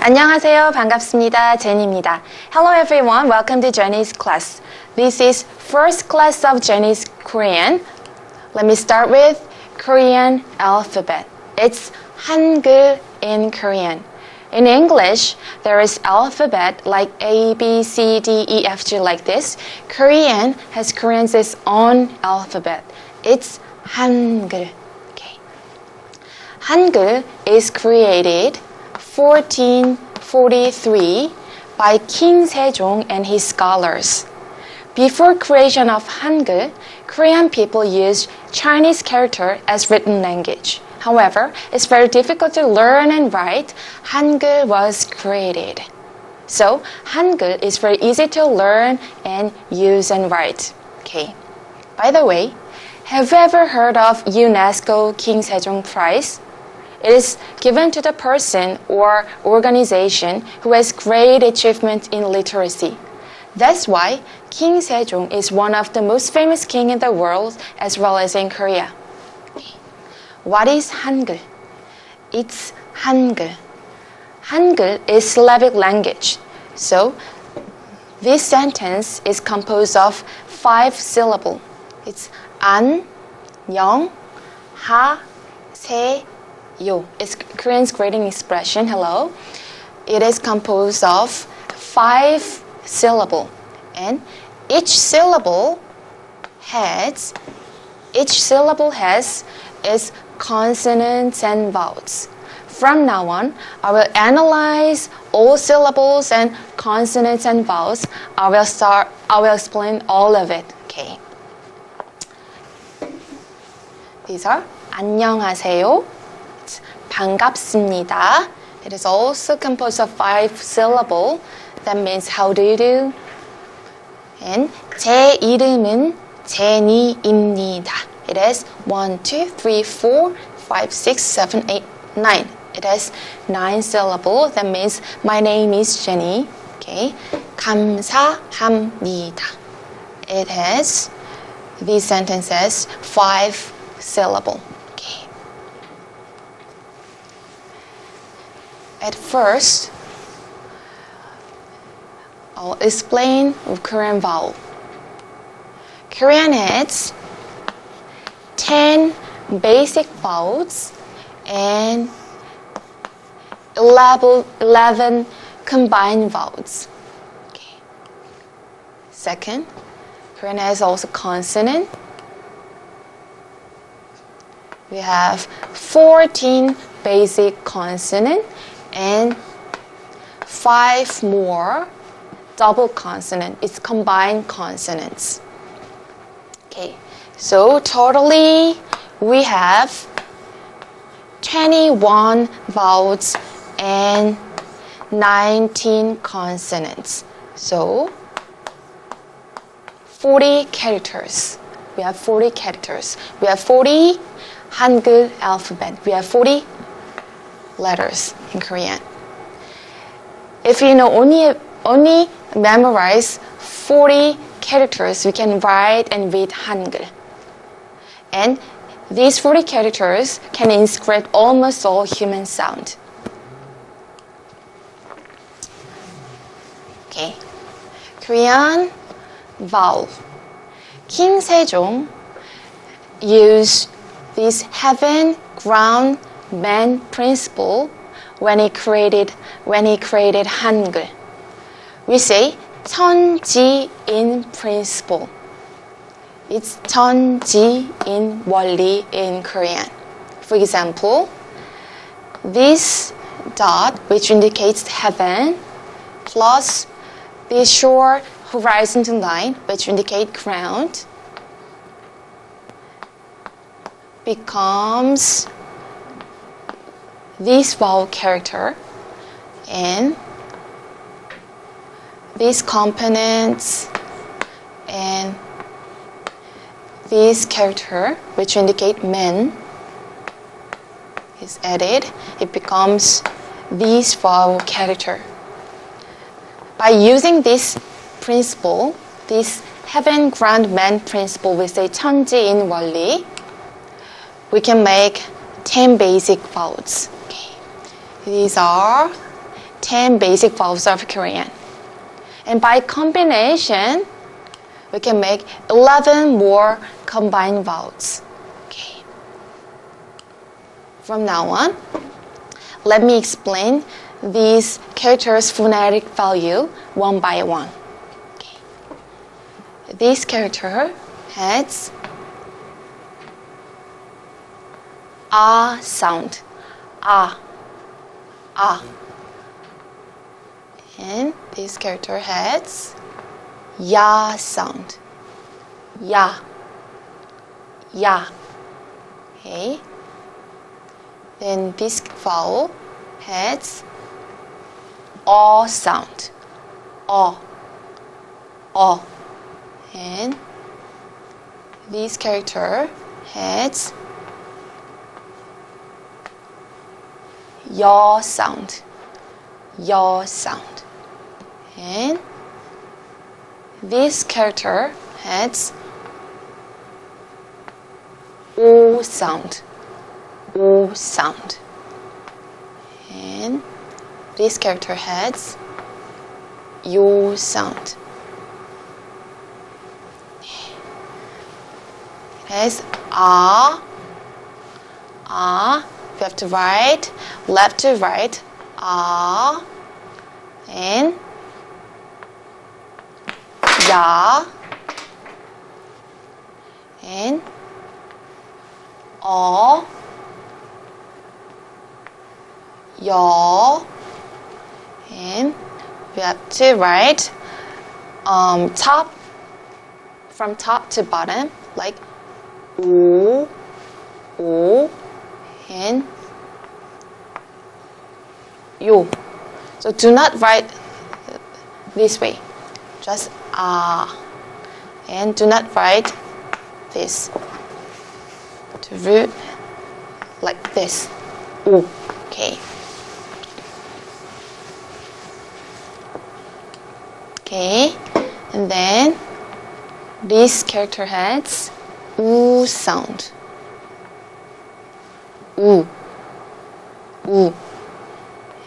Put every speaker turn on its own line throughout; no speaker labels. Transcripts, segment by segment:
안녕하세요. 반갑습니다. 제니입니다. Hello everyone. Welcome to Jenny's class. This is first class of Jenny's Korean. Let me start with Korean alphabet. It's Hangul in Korean. In English, there is alphabet like A, B, C, D, E, F, G like this. Korean has Korean's its own alphabet. It's Hangul. Okay. Hangul is created 1443 by King Sejong and his scholars. Before creation of Hangul, Korean people used Chinese character as written language. However, it's very difficult to learn and write. Hangul was created. So, Hangul is very easy to learn and use and write. Okay. By the way, have you ever heard of UNESCO King Sejong Prize? It is given to the person or organization who has great achievement in literacy. That's why King Sejong is one of the most famous king in the world as well as in Korea. What is Hangul? It's Hangul. Hangul is syllabic language. So this sentence is composed of five syllables. It's an, 영, ha, se, yo. It's Korean's greeting expression, hello. It is composed of five syllables. And each syllable has each syllable has its consonants and vowels. From now on, I will analyze all syllables and consonants and vowels. I will start I will explain all of it. Okay. These are 안녕하세요. It's 반갑습니다. It is also composed of five syllables. That means how do you do? And 제 이름은 제니입니다. It is 1, 2, 3, 4, 5, 6, 7, 8, 9. It has 9 syllables. That means my name is Jenny. Okay. 감사합니다. It has these sentences 5 syllables. At first, I'll explain with Korean vowel. Korean has 10 basic vowels and 11, 11 combined vowels. Okay. Second, Korean has also consonant. We have 14 basic consonant and 5 more double consonant. It's combined consonants. Okay. So totally we have 21 vowels and 19 consonants. So 40 characters. We have 40 characters. We have 40 Hangul alphabet. We have 40 letters in Korean. If you know only only memorize 40 characters, we can write and read Hangul. And these 40 characters can inscribe almost all human sound. Okay. Korean vowel. King Sejong used this heaven, ground, man principle when he created when he created Hangul. We say 천지 in principle. It's 천지 in 원리 in Korean. For example, this dot, which indicates heaven, plus this short horizontal line, which indicate ground, becomes this vowel character and these components and this character which indicate men is added. It becomes this vowel character. By using this principle this heaven ground man principle we say chanji in wali we can make 10 basic vowels these are 10 basic vowels of Korean. And by combination, we can make 11 more combined vowels. Okay. From now on, let me explain these characters' phonetic value one by one. Okay. This character has a sound. A. A. And this character has ya sound. Ya. Ya. Okay. Then this vowel has o sound. O. O. And this character has your sound. Your sound. And this character has O sound. O sound. And this character has your sound. It has ah, ah. Have to right, left to right. Ah, and ya, and ọ, yọ, and have to write um, top from top to bottom like 오, 오, and yo. So do not write this way, just ah, and do not write this. To root like this. O. Okay. Okay, and then this character has oo sound. Oo. Oo.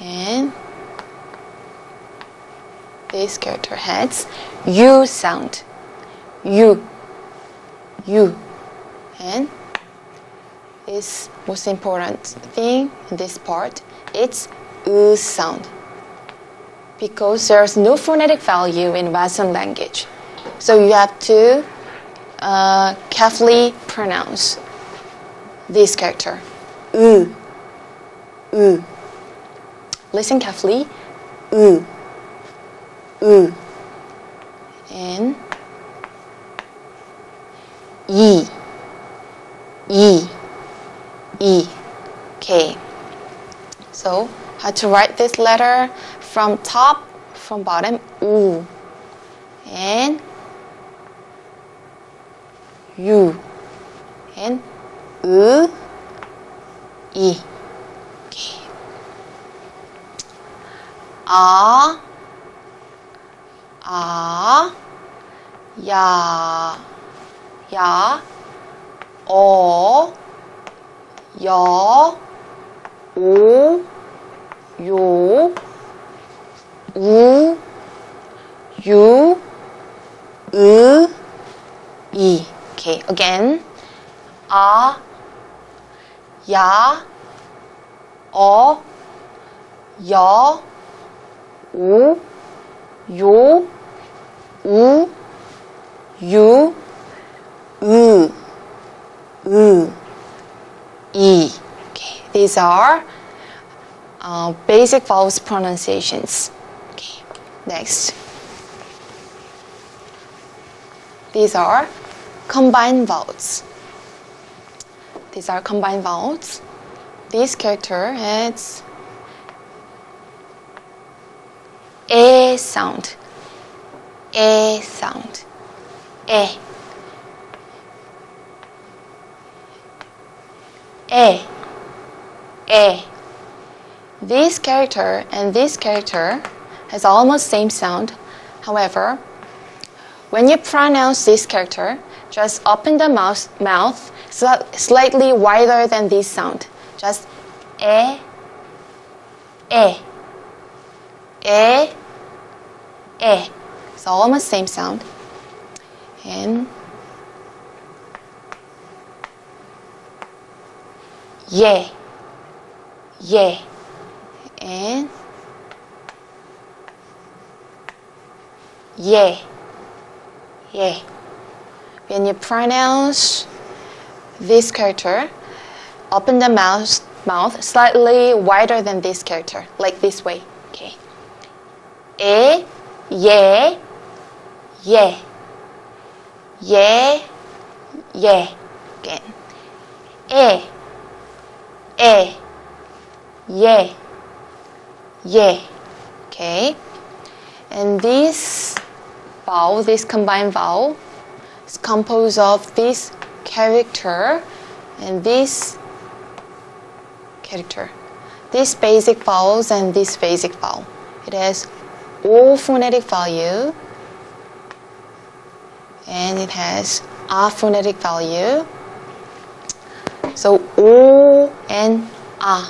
And this character has U sound. U. U. And this most important thing in this part, it's U sound. Because there's no phonetic value in Western language. So you have to uh, carefully pronounce this character. U. U. Listen carefully. U. U. And E. E. E. Okay. So, how to write this letter from top, from bottom, U. And U. And U. E. Okay. A. A. 야. 야. 어. 여. 오. 요. 우. 유. 으. 이. Okay, again. 아. 야. 어. 여. 오. 요. 우. 유. 으. 으. E. Okay, these are uh, basic vowels pronunciations. Okay, next. These are combined vowels. These are combined vowels. This character has a sound. A sound. A. A. A. This character and this character has almost same sound. However, when you pronounce this character, just open the mouth, mouth slightly wider than this sound. Just e, e, e, e. It's all almost same sound. And ye, ye, and ye, ye. When you pronounce this character, open the mouth, mouth slightly wider than this character, like this way. Okay. E, ye, ye, ye, ye. Again. E, e, ye, ye. Okay. And this vowel, this combined vowel, is composed of this character and this character. This basic vowels and this basic vowel. It has all phonetic value and it has a phonetic value. So O and A.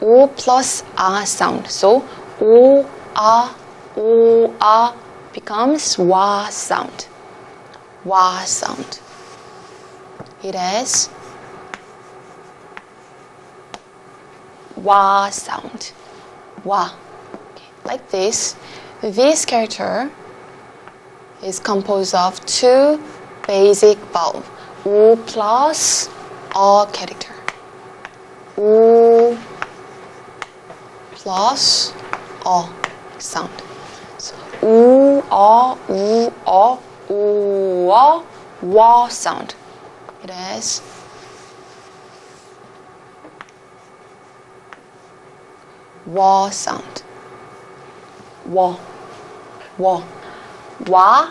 O plus A sound. So O, A, O, A becomes Wa sound. Wa sound. It has Wa sound. Wa. Okay, Like this. This character is composed of two basic vowels. U plus a character. U plus a sound. So, u, a, u, a, u, a, wa sound. It has sound. Wa, wa, wa,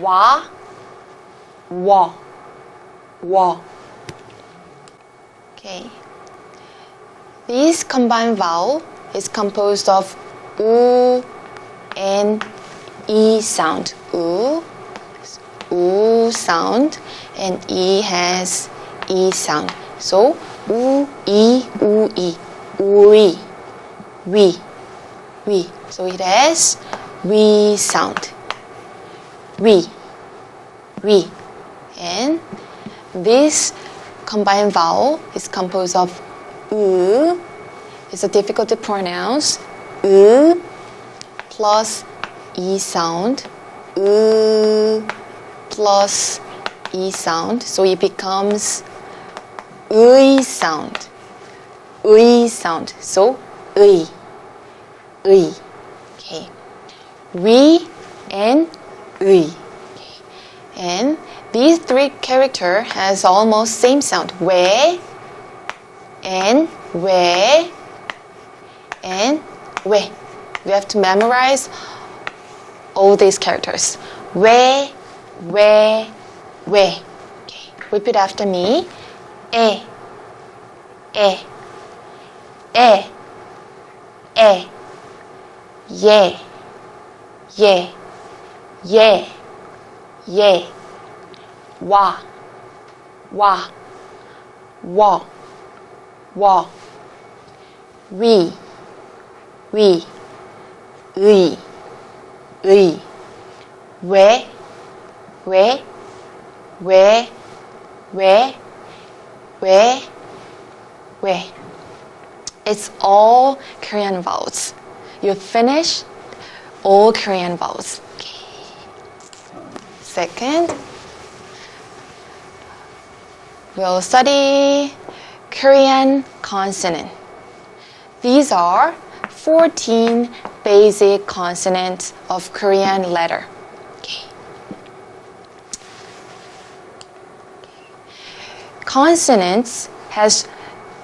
wa, wa, wa. Okay. This combined vowel is composed of u and sound. U, u sound, and e has e sound. So u e u e we we we. So it has we sound. We we, and this combined vowel is composed of u. It's a difficult to pronounce. U plus E sound, U plus E sound. So it becomes Ui sound. Ui sound. So Ui. Ui. Okay. We and Ui. Okay. And these three character has almost same sound. We and we and we. We have to memorize all these characters. We, we, we. Okay. Repeat after me. E, e, e, e. Yeah, yeah, yeah, yeah. Wa, wa, wa, wa. We, we, we. 의, 왜, 왜, 왜, 왜, 왜, 왜. It's all Korean vowels. You finish all Korean vowels. Okay. Second, we'll study Korean consonant. These are 14 basic consonants of Korean letter. Okay. Consonants has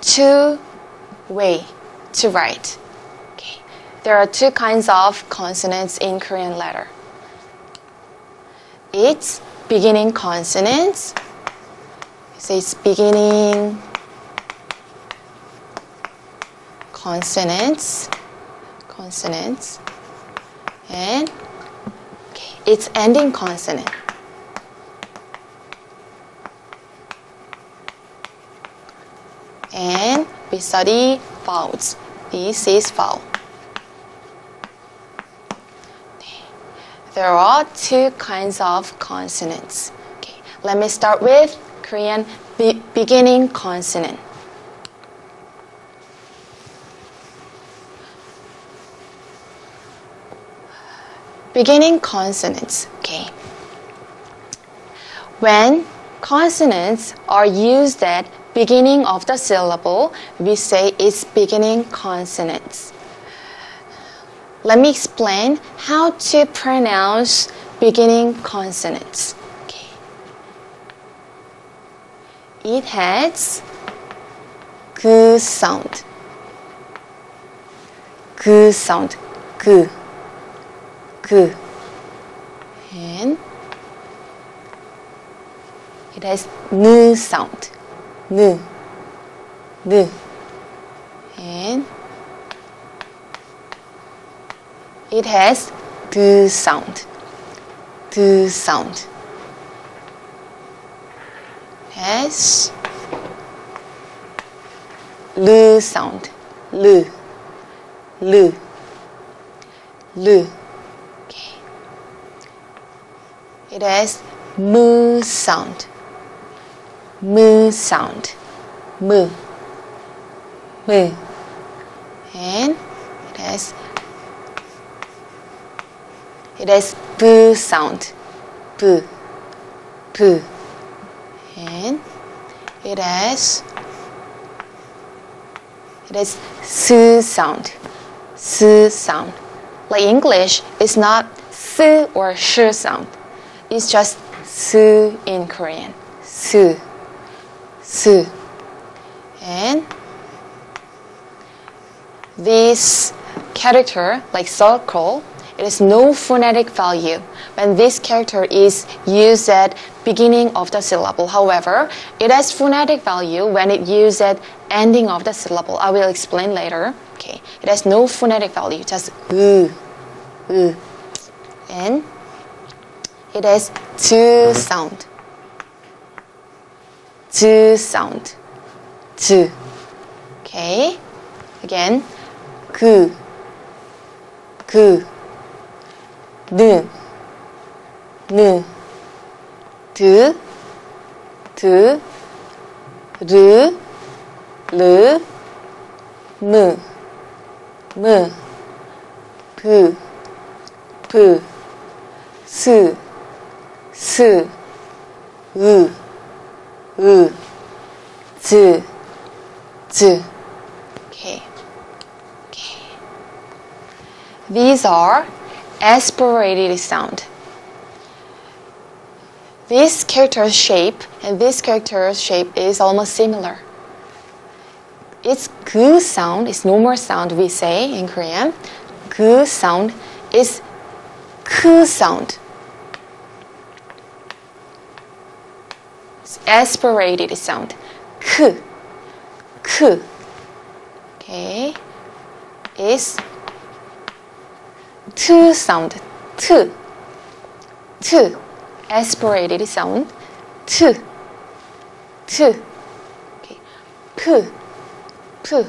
two way to write. Okay. There are two kinds of consonants in Korean letter. It's beginning consonants. So it's beginning consonants, consonants and okay, its ending consonant. And we study vowels. This is vowel. There are two kinds of consonants. Okay, let me start with Korean be beginning consonant. Beginning consonants. Okay. When consonants are used at beginning of the syllable, we say it's beginning consonants. Let me explain how to pronounce beginning consonants. Okay. It has g sound. g sound. g. And it has n sound. n. n. And it has d sound. d sound. Has l sound. l. l. l. Okay. It has m sound. m sound. m. m. And it is it is b sound. b. b. And it is it is it has s sound. s sound. Like English, it's not s or sh sound. It's just s in Korean. s. s. And this character, like circle, it has no phonetic value when this character is used at beginning of the syllable. However, it has phonetic value when it used at ending of the syllable. I will explain later. Okay, it has no phonetic value, just u, u, and it has two sound, two sound, two. Okay, again, 그, 그, 느, 느, 드, 드, 르, 르, 무, 무, 브, 브, 스, すううずず okay. okay. These are aspirated sound. This character's shape and this character's shape is almost similar. Its gu sound, its normal sound we say in Korean, gu sound is ku sound. Aspirated sound. K, k. Okay. Is two sound. Two. Two. Aspirated sound. Two. Two. Okay. Pu. Pu.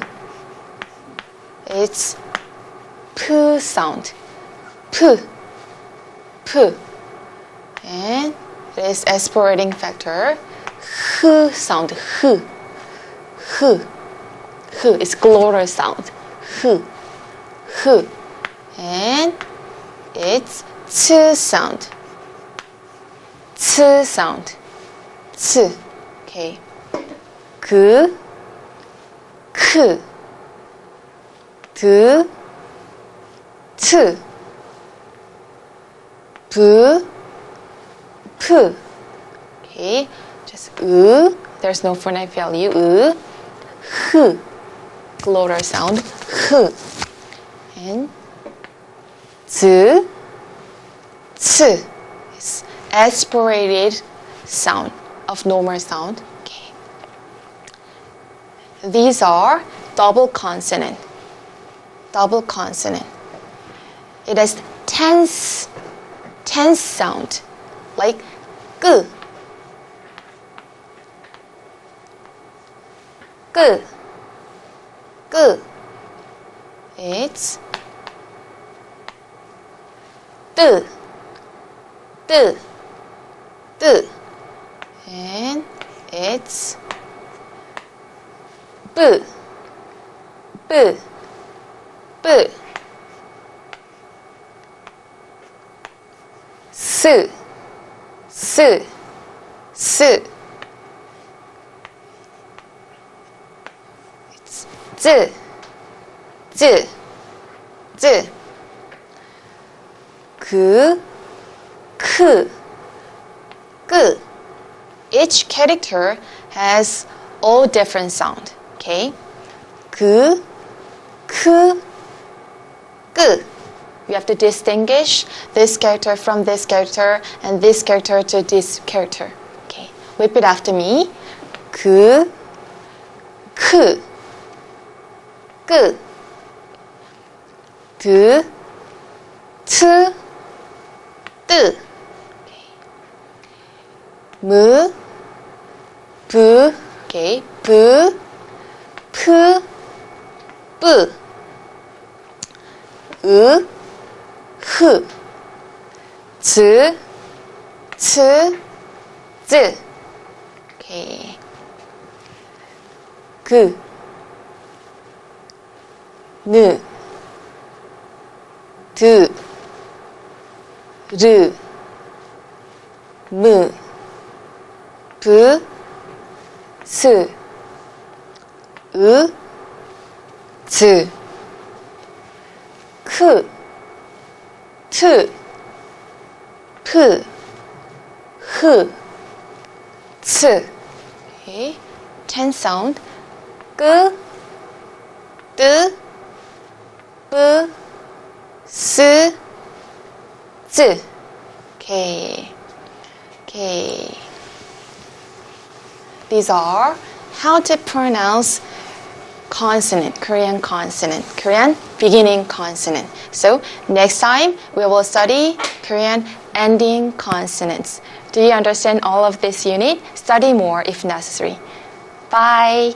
It's pu sound. P, p. And this aspirating factor Hu sound. Hu. Hu. Hu is glottal sound. Hu. Hu. And it's ts sound. ts sound. ts. Okay. 그, 크, 드, 트, 부, 프. Okay. Just u. There's no phonemic value. U. H. Glottal sound. H. And z. T. It's aspirated sound of normal sound. Okay. These are double consonant. Double consonant. It has tense, tense sound, like g 끄, 끄. It's 뜨, 뜨, 뜨. And it's 뿌, 뿌, 뿌. 스, 스, 스. It's 쯔, 쯔, 쯔. 그, 크, 끄. Each character has all different sound. Okay? 그, 크, 끄. You have to distinguish this character from this character and this character to this character. Okay. Repeat after me. 그, 크, 끄. 드, 트, 뜨. 무, 부, okay. 부, 프, 뿌. 으, 흐, 즈, 츠, 쯔. 오케이. 그, 느, 드, 르, 무, 브, 스, 으, 즈, 크, 트, 프, 흐, 츠. Okay. Ten sound. 끄, 뜨, 뿌, 스, 쯔. Okay. Okay. These are how to pronounce consonant, Korean consonant, Korean beginning consonant. So next time we will study Korean ending consonants. Do you understand all of this unit? Study more if necessary. Bye.